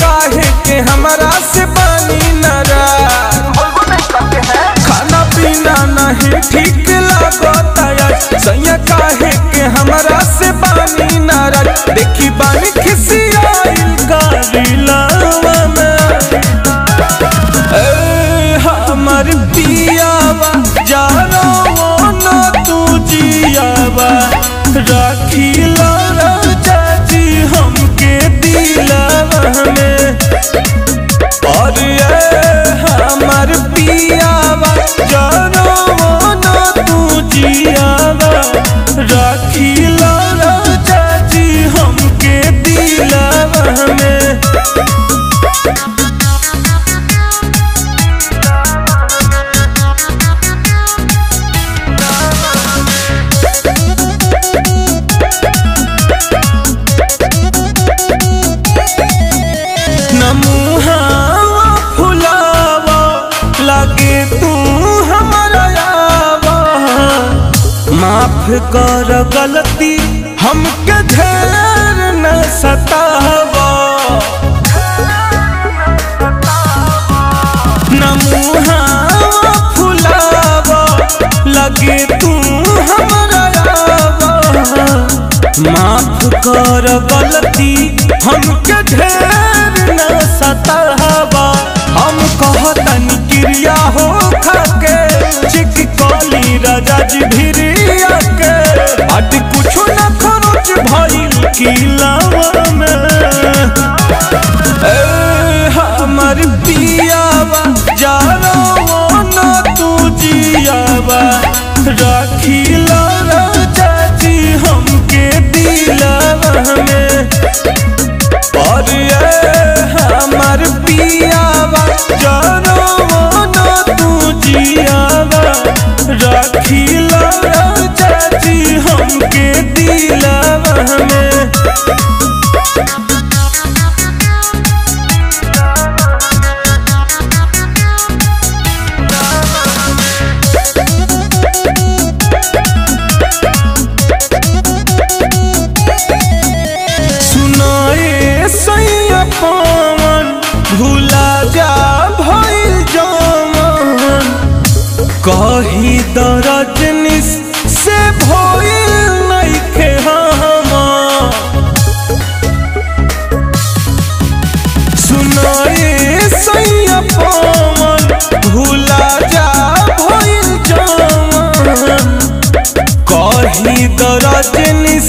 काहे के हमारा से बनी नरा खाना पीना नहीं, ठीक लगता सैया काहे के हमारा से बनी नरा देखी बानी खिसियाइल माफ़ कर गलती हमके ढेर न तू माफ़ कर गलती हमके ढेर न सतावा। हम कहतनी क्रिया हो खाके चिक कली राखी कही दरजनिस से भइल नइखे हम सुनाए सैया भूला जा भइल कही दरजनिस